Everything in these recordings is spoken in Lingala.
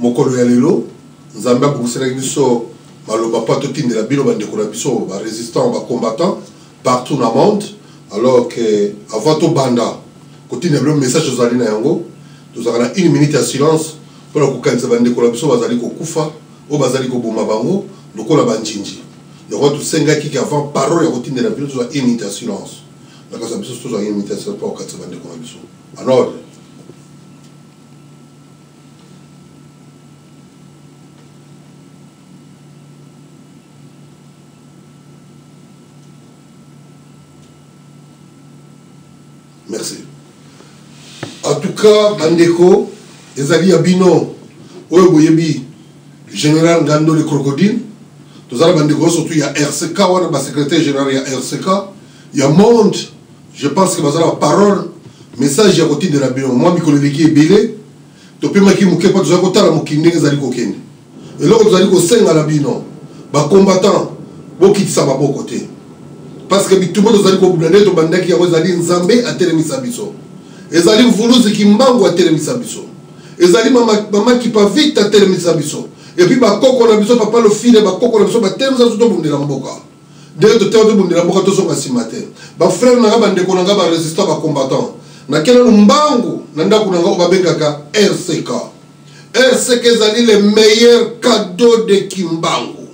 Mokolo ya lelo, Nzambe abongiselaki biso maloba mpo atotindela bino bandeko na biso ba resistants ba combattants partout na monde alors que avant tobanda kotindela bino message tozali na yango tozalaka na une minute ya silence mpo na kokanisa bandeko na biso bazali kokufa oyo bazali koboma bango lokola banjinji yango tosengaki ke avant parole ya kotindela bino tozwa une minute ya silence nakasa biso tozwa une minute ya silence mpo na kokanisa bandeko na biso en ordre merci en tout cas bandeko ezali ya bino oyo boyebi général ngando le crocodile tozala bandeko oyo surtout ya rck wana basecrétaire général ya rck ya monde je pense que baza na parole message ya kotindela bino mwa mikolo eleki ebele topemaki moke mpo tozali kotala mokili ndenge ezali kokende eloko tozali kosenga na bino bacombattant bokitisa maboko te parce que bitumba tozali kobunda nde tobandaki yango ezali nzambe atelemisa biso ezali mvuluzi kimbangu atelemisa biso ezali mama kipavite atelemisa biso epuis bakoko na biso papa lofile bakoko na biso batelemisa biso tobundela mboka ndenge toteya tobundela mboka tozonga nsima te bafrere na ngai bandeko na ngai barésistant bacombattant nakei nano mbangu na ndako na ngai oyo babengaka rck rck ezali le meilleur cadeau de kimbangu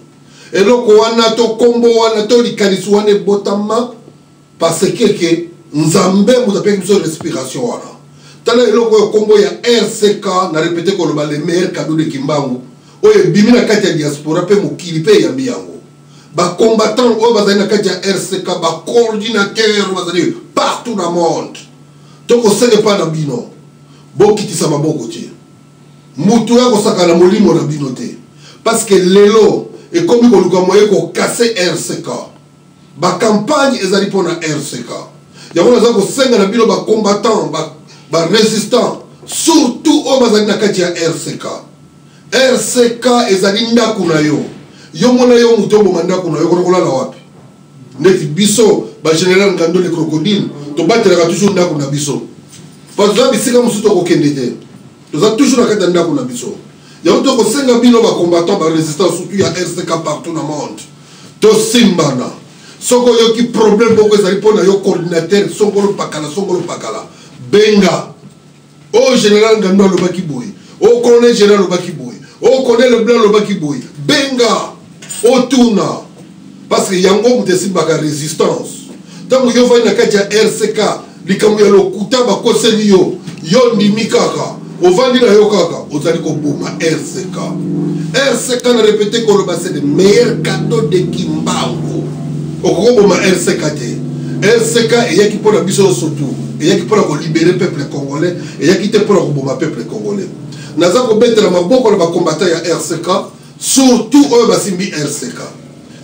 eloko wana to nkombo wana to likanisi wana ebotama parce que ke nzambe moto apeki biso respiration wana tala eloko oyo nkombo ya rck na repete koloba le meilleur cadeau de kimbangu oyo ebimi na kati ya diaspora mpe mokili mpe eyambi yango bacombattant oyo bazali na kati ya rck bacoordinateur bazali partout na monde tokoseke mpa na bino bokitisa maboko te moto ya kosaka na molimo na bino te parce que lelo ekomi koluka moye kokase rck bacampagne ezali mpo na rck yango naza kosenga na bino bacombattant barésistant surtout oyo bazali na kati ya rck rck ezali ndako na yo yo mona yo moto oboma ndako na yo kona kolala wapi ndeti biso bagénéral ngando le crocodile tobatelaka toujours ndako na biso parce toza bisika mosusu tokokende te toza toujours na kati ya ndako na biso yango tokosenga bino bacombattant barésistance surtout ya rck partout na monde tosimbana soki oyoki problème moko ezali mpo na yo coordinateur songolo pakala songolo pakala benga oyo oh, général ngando alobaki boye oyo oh, colonel général alobaki boye oyo oh, colonel leblanc alobaki boye benga faut tuna parce que yango moto esimbaka résistance ntango yo ofandi na kati ya rck likambo ya lokuta bakoseli yo yo ndimi kaka ovandi na yo kaka ozali koboma rck rck na repete koloba c'est le meilleur cadeau de kimbangu okoki koboma rck te rck eyaki mpo na biso nyonso tu eyaki mpo na kolibere peuple congolais eyaki te mpo na koboma peuple congolais naza kobetela maboko na bakombata ya rck surtout oyo basimbi rck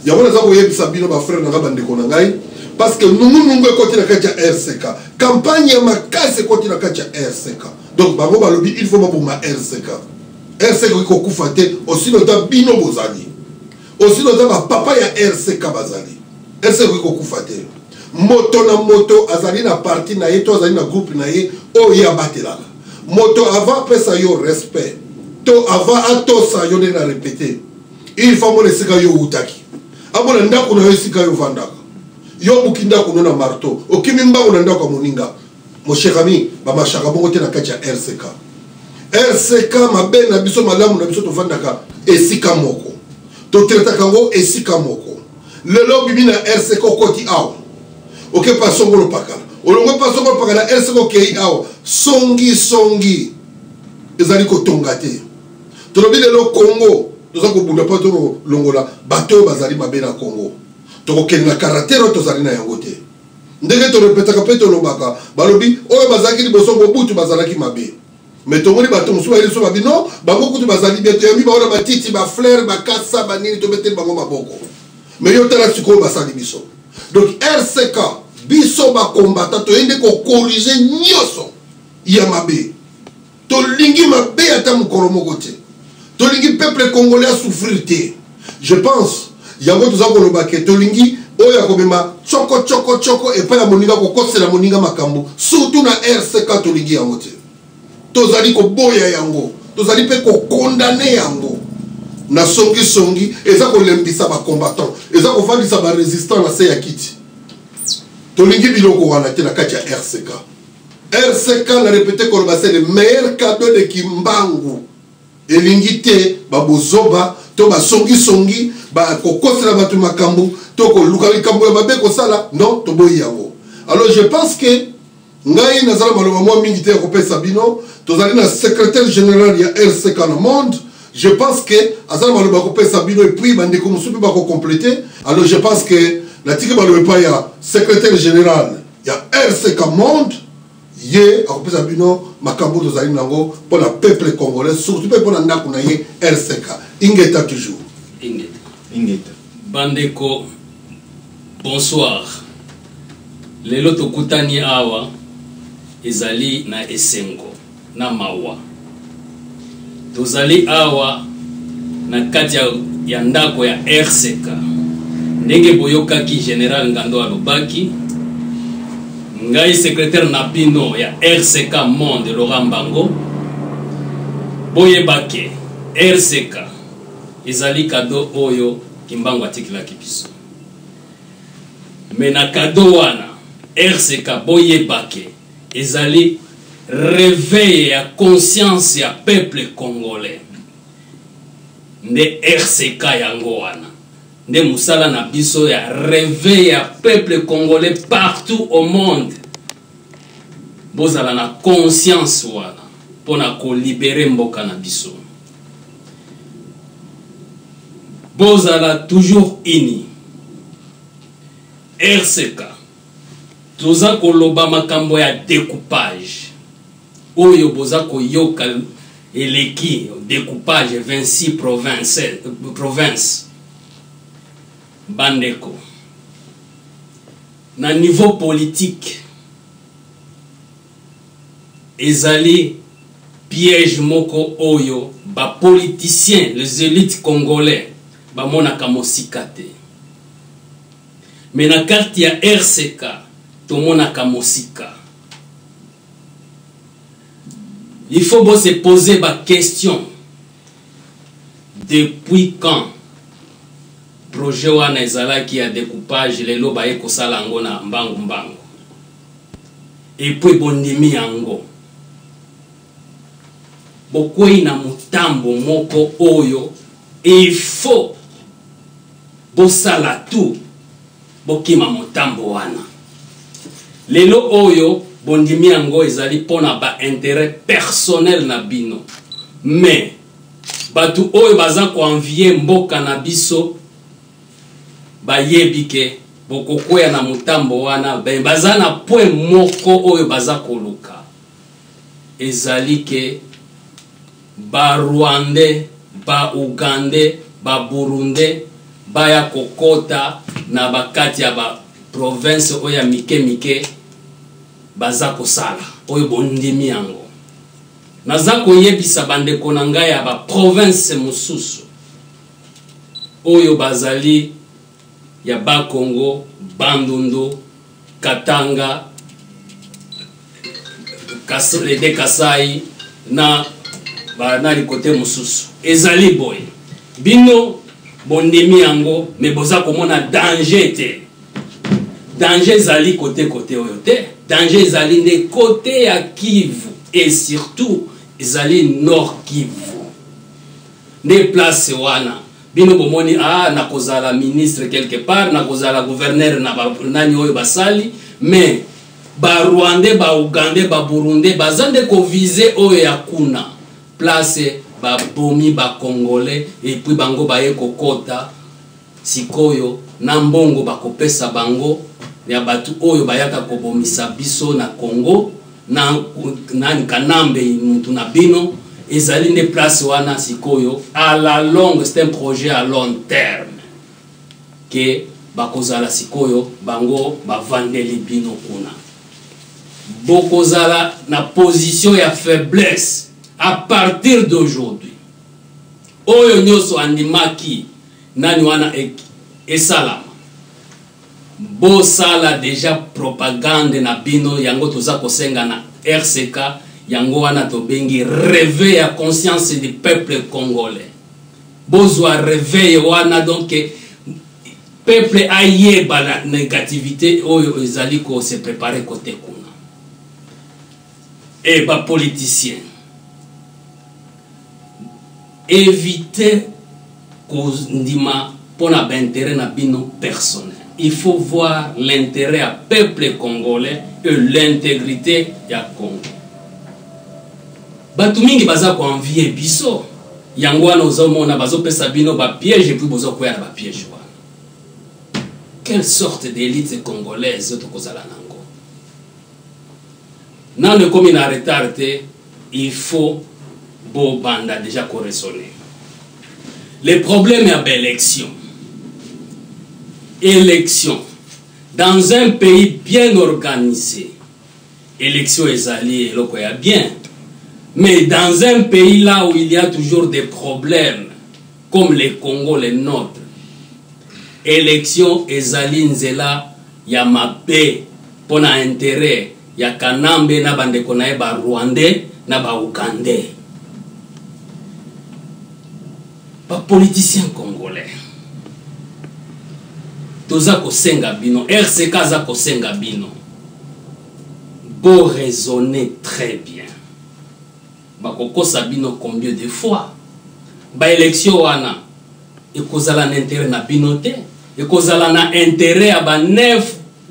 yango naza koyebisa bino bafrere na ngai bandeko na ngai parce que nungunungu ekoti na kati ya rck campagne ya makasi ekoti na kati ya rck donc bango balobi il faut baboma rck rck ekoki kokufa te osino ta bino bozali osino ta bapapa ya rck bazali rck ekoki kokufa te moto na moto azali na parti na ye to azali na groupe na ye oyo ye abatelaka moto avant apesa yo respect to avant atosa yo nde na repete il faut amona esika yo outaki amona ndako na yo esika yo vandaka yo obuki ndako no na marteau okimi mbango na ndako ya moninga moshekami bamashaka bongo te na kati ya rck rck mabe na biso malamu na biso tofandaka esika moko totretaka yango esika moko lelo obimi na rcc okoti awa oke pa songo lopakala olongwe pa songo lopakala na rcc okei awa songi songi ezali kotonga te tolobi lelo congo toza kobunda mpo tolongola bato oyo bazali mabe na congo tokokende na karatere oyo tozali na yango te ndenge torepetaka mpe tolobaka balobi oyo bazalaki liboso mobutu bazalaki mabe me tomoni bato mosusu bayeli biso babi non bango kutu bazali bie toyambi bango na matiti baflere bakasa banini tobeteli bango maboko me yo tala sikoyo basali biso donc rck biso bakombata toyei nde kokorige nyonso ya mabe tolingi mabe ata mokolo moko te tolingi peuple congolais asouffrir te je pense yango toza koloba ke tolingi oyo akomema tshoko tshoko tshoko epai ya moninga kokosela moninga makambo surtout na rck tolingi yango te tozali koboya yango tozali mpe kokondane yango na songisongi eza kolembisa bacombattant eza kofandisa barésistant na se ya kiti tolingi biloko wana te na kati ya rck rck na repete koloba se le meilleur cadeau de kimbangu elingi te babozoba to basongisongi bakokosela bato makambo to koluka likambo ya mabe kosala non toboyi yango alors je pense que ngai nazala maloba mwa mingi te ya kopesa bino tozali na secrétaire général ya rck na monde je pense que aza na maloba kopesa bino epuis bandeko mosusu mpe bakokomplete alors je pense que natiki maloba epai ya secrétaire général ya rck monde ye akopesa bino makambo tozali nango mpo na peuple congolais surtout mpe mpo na ndako na ye rck ingeta toujours ingeta ingeta bandeko bonsoir lelo tokutani awa ezali na esengo na mawa. Tozali awa na kati ya, ya ndako ya RCK. Ndenge boyokaki General Ngando alobaki, ngai secretaire na bino ya RCK Monde Laurent Mbango, boyeba ke RCK ezali kado oyo Kimbangu atikelaki biso. Me na kado wana RCK boyeba ke ezali reveil ya conscience ya peuple congolais nde rck yango wana nde mosala na biso ya reveil ya peuple congolais partout au monde bozala na conscience wana mpo na kolibere mboka na biso bozala toujours ini rck toza koloba makambo ya decoupage oyo boza koyoka eleki decoupage 26 province, province. bandeko na niveau politique ezali piège moko oyo bapoliticien les élites congolais bamonaka mosika te Mais na carte ya RCK tomonaka mosika. Il faut bo se poser ba question depuis quand projet wana ezalaki ya découpage lelo baye kosala yango na mbangu mbangu epuis bondimi yango bokwei na motambo moko oyo il faut bosala tout bokima motambo wana lelo oyo bondimi yango ezali mpo na bainteret personnel na bino mais bato oyo baza koenvie mboka na biso bayebi ke bokokwea na motambo wana ben baza na point moko oyo baza koluka ezali ke ba rwandais ba ougandais ba burundais baya kokota na bakati ya ba province oyo ya mike mike baza kosala oyo bondimi yango naza koyebisa bandeko na ngai ya baprovince mosusu oyo bazali ya bakongo bandundu katanga lede kasai na banani kote mosusu ezali boye bino bondimi yango me boza komona danger te danger ezali kote kote oyo te danger ezali nde kote ya kivu et surtout ezali nord kivu nde place wana bino bomoni ah nakozala ministre quelque part nakozala gouverneur na nani oyo basali mais barwandais baougandais baburundais baza nde kovise oyo ya kuna place babomi bacongolais epuis bango baye kokota sikoyo na mbongo bakopesa bango ya bato oyo bayaka kobomisa biso na congo na nani kanambe mutu na bino ezali nde place wana sikoyo à la longue c'est un projet à long terme ke bakozala sikoyo bango bavandeli bino kuna bokozala na position ya faiblesse à partir d'aujourd'hui oyo nyonso andimaki nani wana esalama Bosala deja propagande na bino yango toza kosenga na RCK yango wana tobengi reve ya conscience du peuple congolais bozwa reveil wana donc peuple ayeba na negativité oyo ezali ko se prepare kote kuna et ba politiciens éviter kondima mpo na baintérêt na bino personnel il faut voir l'intérêt ya peuple congolais et l'intégrité ya congo bato mingi baza koenvie biso yango wana ozomona bazopesa bino bapiège epuis bozokwea na bapiège wana quelle sorte d'élite congolaise tokozala na nanu ekomi na retard te il faut bobanda déjà koresonne le problème ya baélection élection dans un pays bien organisé élection ezali eloko ya bien mais dans un pays là où il y a toujours des problèmes comme le congo le nôtre élection ezali nzela ya mabe mpo na interet ya kanambe na bandeko na ye ba rwandais na ba ougandais bapoliticien congolais toza kosenga bino rck aza kosenga bino boraisonne très bien bakokosa bino combien de fois baélection wana ekozala na intere na bino te ekozala na intere ya ba 9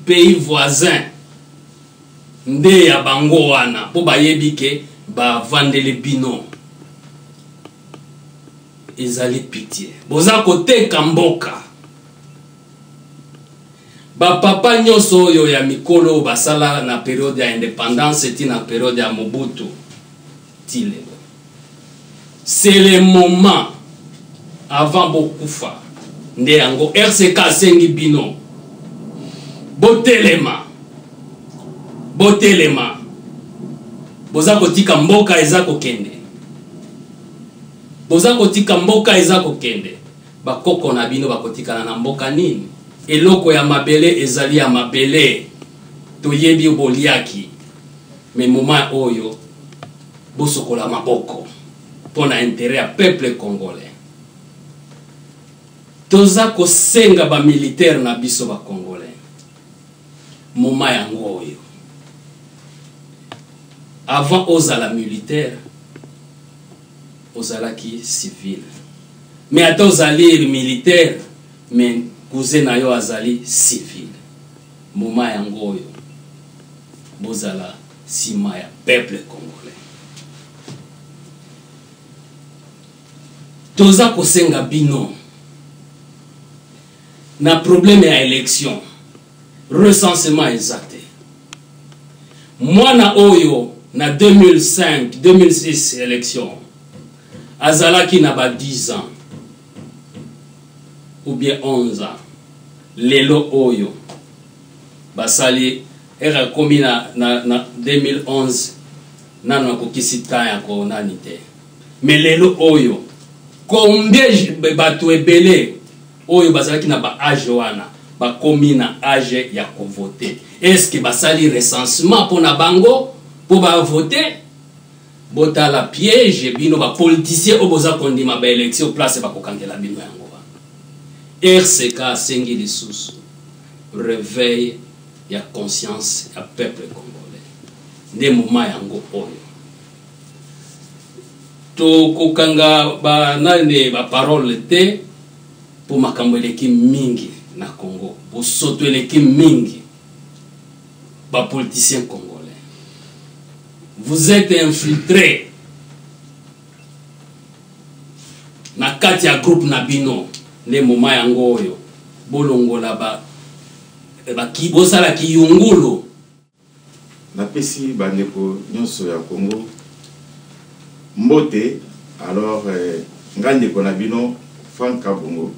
pays voisin nde ya bango wana mpo bayebi ke bavandeli bino ezali pitie boza koteka mboka bapapa nyonso oyo ya mikolo basala na periode ya independance ti na periode ya mobutu ti lelo c'est le moment avant bokufa nde yango rck asengi bino botelema botelema boza kotika mboka eza kokende boza kotika mboka eza kokende bakoko na bino bakotikana na mboka nini eloko ya mabele ezali ya mabele toyebi boliaki mais moment oyo bosokola maboko mpo na intérêt ya peuple congolais toza kosenga bamilitaire na biso bacongolais moma yango oyo avant ozala militaire ozalaki civil me ata ozali militaire me cousin na yo azali civil moment yango oyo bozala sima ya peuple congolais toza kosenga bino na problème ya élection recensement eza te mwana oyo na 2005 2006 élection azalaki na ba 10 ans ou bien 11 ans lelo oyo basali ere akomi na, na, na 2011 nano akokisi temps ya konani te me lelo oyo combien bato ebele oyo bazalaki na baage wana bakomi na age ya kovote estce basali recensement mpo na bango mpo bavote Botala piège bino ba politiciens oyo boza kondima ba élection place bakokangela bino yango wana. RCK asengi lisusu réveil ya conscience ya peuple congolais. Nde moma yango oyo. Tokokanga ba nani ba parole te mpo makambo eleki mingi na Congo. Bosoto eleki mingi. Ba politiciens congolais. vous êtes infiltré na kati ya groupe na bino nde moma yango oyo bolongola ba, eh, ba ki, bosala kiyungulu napesi bandeko nyonso ya congo mbote alors eh, ngai ndeko na bino frank kabongo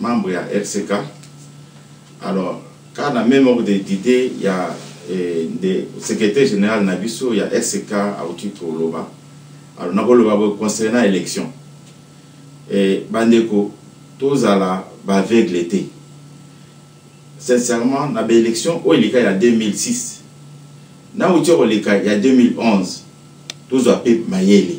membre ya LCK alors kaka na meme ordre d'idée ya eh, de secrétaire général na biso ya LCK auti koloba alors nakoloba boye concernant élection eh, bandeko tozala baaveugle te sincèrement na baélection oyo eleka ya 2006 nauti koleka ya 2011 tozwa mpe mayele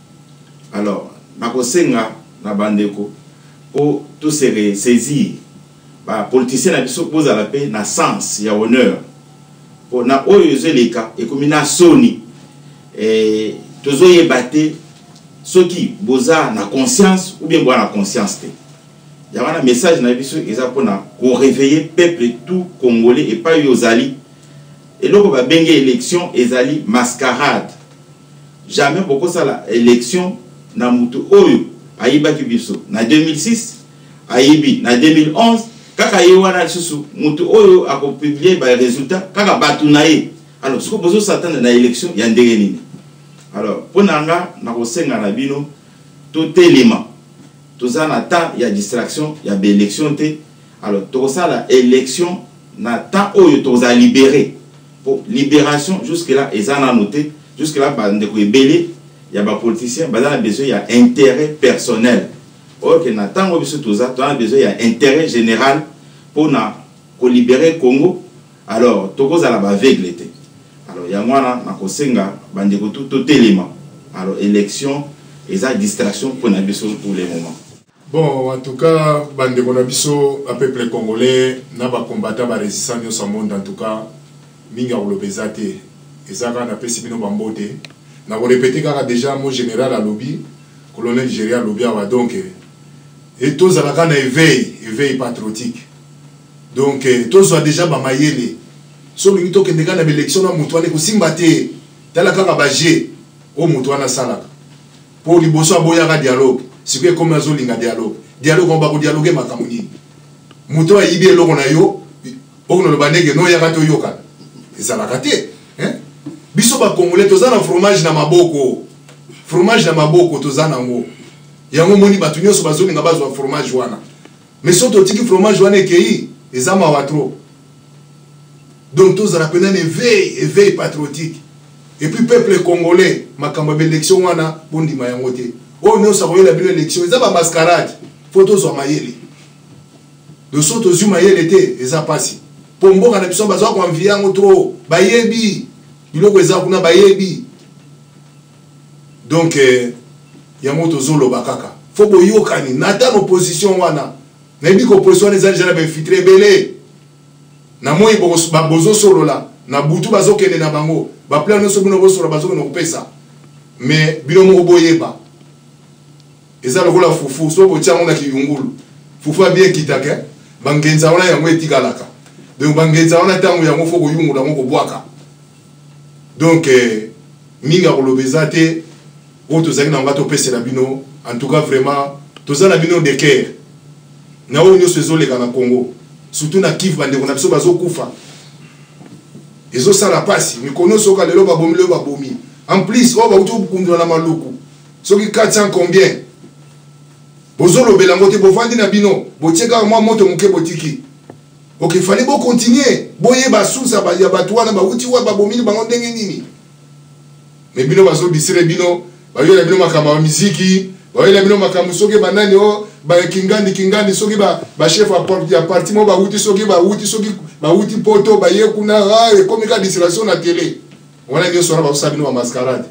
alors nakosenga na bandeko mpo to se ressaisir bapoliticien na biso bozala mpe na sens ya honneur mpo na oyo ezoleka ekomi na soni e, tozoyeba te soki boza na conscience ou bien boza na conscience te yango wana message na biso eza mpona koreveille peuple tout congolais epai oyo ozali eloko babenge élection ezali mascarade jamais bokosala election na mutu oyo ayibaki biso na 2006 ayibi na 2011 kaka ye wana lisusu mutu oyo akopublie ba resultat kaka bato na ye alors soki bozosatana na election ya ndenge nini alors mpo na nga nakosenga na bino totelema toza na temps ya distraction ya baélection te alors tokosala élection na temps oyo tokozala libéré po liberation jusque là eza nanu te jusque là bandeko ebele ya bapoliticien baza na besoin ya intérêt personnel or ke na ntango biso toza toza na besoin ya intérêt général mpo na kolibere congo alors tokozala baaveugle te alors yango wana nakosenga bandeko tu totelema alors élection eza distraction mpo na biso pour le moment Bon, en tout cas, bandeko na biso, ba peuple congolais, na ba combattants, ba résistants nyoso monde, en tout cas, mingi akoloba eza te. Eza kaka napesi bino bambote. Na ko répéter kaka déjà mon général alobi, colonel Géry alobi awa donc et tozala kaka na éveil, éveil patriotique. Donc tozwa déjà ba mayele. So lingi tokende kaka na ba élection na moto wana ekosimba te. Tala kaka ba jeux oyo moto wana asalaka. po liboso aboyaka dialogue sikoyo ekomi azolinga dialogue dialogue yango bakodialoge makambo nini moto ayibi eloko na yo okonoloba ndenge noyaka toyokana ezalaka te biso bacongolais toza na fromage na maboko fromage na maboko toza nango yango omoni bato nyonso bazolinga bazwa fromage wana mais soki totiki fromage wana ekei eza mawa trop donc tozala mpena na eveil eveil patriotique et puis peuple congolais makambo ya baélection wana bondima yango te oyo nyonso akoyela bino élection eza bamascarade mpo tozwa mayele de so tozwi mayele te eza mpasi mpo mboka na biso bazwa koanvie yango tro bayebi biloko eza kuna bayebi donc eh, yango tozoloba kaka fo boyokani na ata na opposition wana nayebi ka opposition wana eza deja na bainfiltre ebele na moi bozosolola na butu bazokende na bango baplan nyonso bino bosolola bazokende kopesa mais bino moko boyeba eza lokola fufu so botya yango na kiyungulu fufu ya bien kitaka eh? bangenza wana yango etikalaka donc bangenza wana ntango yango fo koyungula yango kobwaka donc eh, mingi ya koloba eza te oyo tozalaki na yango topesela bino en tout cas vraiment toza na bino de cœur na oyo nyonso ezoleka na congo surtout na kive bandeko na biso bazokufa ezosala mpasi mikolo nyonso oka lelo babomi lelo babomi en plus oyo bauti kokundula na maluku soki 400 combien bozolobela yango te bovandi na bino botie kaka mwa moto moke botiki ok fallait bo continuer boyeba susa ya bato wana bawuti wa babomini bango ndenge nini me bino bazodisire bino bayolela bino makambo ya miziki bayolela bino makambo soki banani o kingandi kingandi soki bachef ya parti moko bawuti soki bawuti soki bawuti poto baye kuna ah, ekomi ka distraction na tele wana nyonso wana bakosala bino bamascarade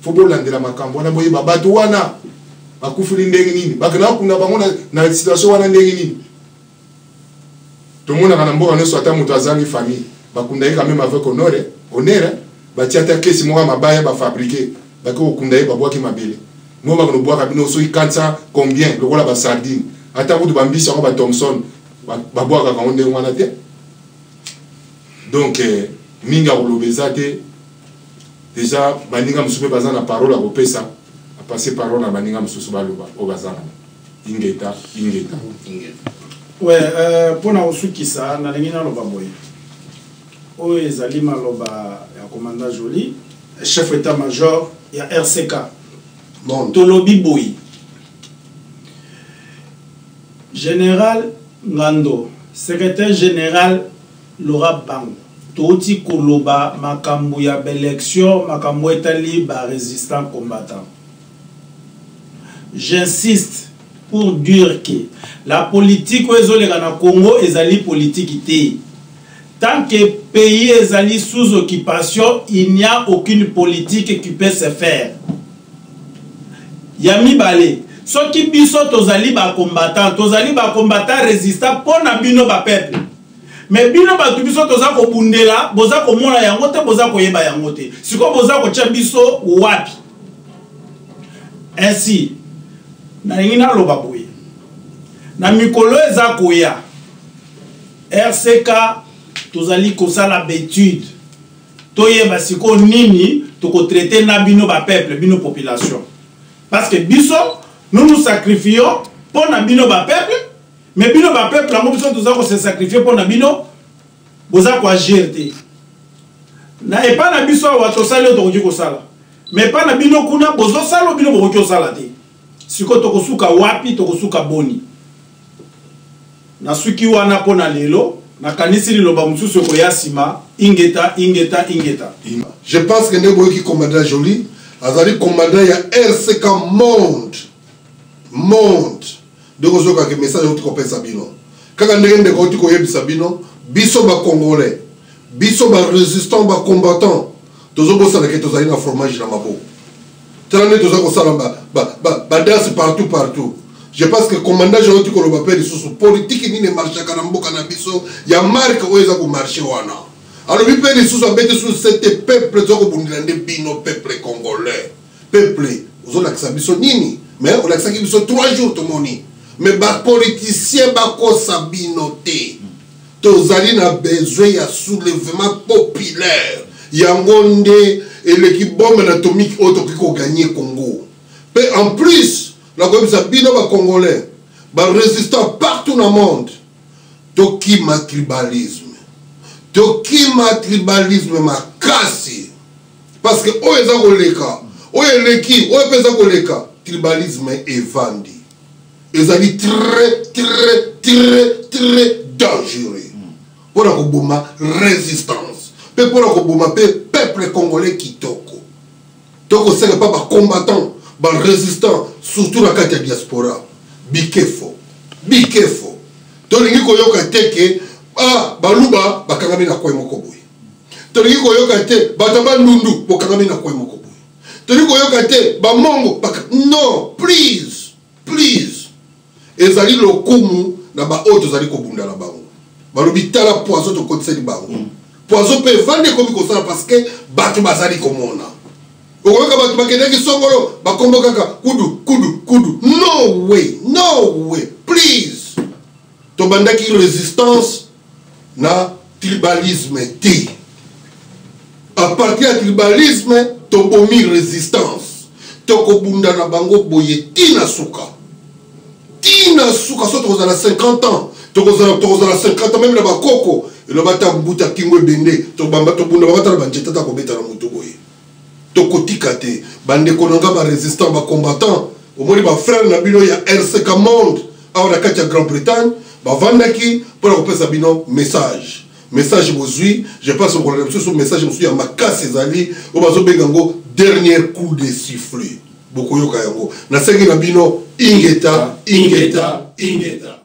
fo bolandela makambo wana boyeba bato wana bakufili ndenge nini bakenda bakunda bango na situation wana ndenge nini tomonaka na mboka nyonso ata moto azangi famille bakunda ye quand même avec honore honere batia ata kesi moko ya mabaya bafabrike bake kokunda ye babwaki mabele mo bakonobwaka bino soki kansa combien lokola basardine ata kutu bambisi yango bathomson babwakaka yango ndenge wana te donc eh, mingi akoloba eza te deja baninga mosusu mpe baza na parole akopesa apase parole na baninga mosusu baloba oyo baza na ingeta ingeta ingeta we euh, mpo na kosukisa nalingi naloba boye oyo ezali maloba ya commandant joli chef état major ya rck bon. tolobi boye général ngando secrétaire général laura bango touti koloba makambo ya baélection makambo etali barésistant combattant J'insiste pour dire que la politique oyo ezoleka na Congo ezali politique te. Tant que pays ezali sous occupation, il n'y a aucune politique qui peut se faire. Ya mibale, soki biso tozali ba combattant, tozali ba combattant resistant mpo na bino ba peuple. Mais bino bato biso toza kobundela, boza komona yango te, boza koyeba yango te. Sikoyo boza kotya biso wapi? ainsi nalingi naloba boye na mikolo eza koya rck tozali kosala betude toyeba sikoyo nini tokotraite na bino bapeuple bino population parce que biso nous nous sacrifions mpo na bino bapeuple mais bino bapeuple yango biso toza kose sacrifie mpo na bino boza ko agir te na epai na biso awa tosali oyo tokoki kosala ma epai na bino kuna bozosala bino bokoki kosala te sikoyo tokosuka wapi tokosuka boni nasuki wana mpo na lelo nakanisi liloba mosusu ekoya nsima ingeta ingeta ingeta je pense que nde boyoki commandant jolie azali commandant ya rck monde monde donc ozoyoka ke message euti kopesa bino kaka ndenge ndeko euti koyebisa bino biso bacongolais biso barésistant bacombattant tozobosana ke tozali na fromage na maboko tala nde toza kosala badanse partout partout je pense que commandage euti koloba mpe lisusu politiki nini emarchaka na mboka na biso ya marke oyo eza komarche wana alobi mpe lisusu abeti susu sete peuple toza kobundela nde bino peuple congolais peuple ozolakisa biso nini mais olakisaki biso 3 jours tomoni mais bapoliticien bakosa bino te tozali na besoin ya soulèvement populaire yango nde eleki bombe na tomiki oyo tokoki koganye congo mpe en plus nakoyebisa bino bacongolais barésistant partout na monde tokima tribalisme tokima tribalisme makasi parce que oyo eza koleka oyo eleki oyo mpe eza koleka tribalisme evandi ezali très très très très dangereux mpo na koboma résistance mpe mpo na koboma mpe peuple congolais kitoko tokosenga mpa bacombattant barésistant surtout na kati ya diaspora bikefo bikefo tolingi koyoka te ke ah, baluba bakangami na koi moko boye tolingi koyoka te bato ya bandundu bokangami na koi moko boye tolingi koyoka te bamongo non please please ezali lokumu na baoyo tozali kobunda na bango balobi tala poison tokotiseli bango mm. poison mpe evandi ekomi kosala parce que bato bazali komona okoyoka bato bakendaki songolo bakombo kaka kudu kudu kudu no way no way please tobandaki resistance na tribalisme te a partir ya tribalisme tobomi resistance tokobunda na bango boye ti na suka ti na suka so tokozala 50 ans tokozala tokozala 50 ans meme na bakoko eloba ta mbuta kingo ebende tobamba tobunda bango ata na banjeta ta kobeta na motu boye tokotika te bandeko na nga barésistant bacombattant omoni bafrère na bino ya rck monde awa na kati ya grande bretagne bavandaki mpo na kopesa bino message message bozwi je pense okolanda mosusu message mosusu ya makasi ezali oyo bazobenga yango dernier coup de sifflet bokoyoka yango nasengi na bino ingeta ingeta ingeta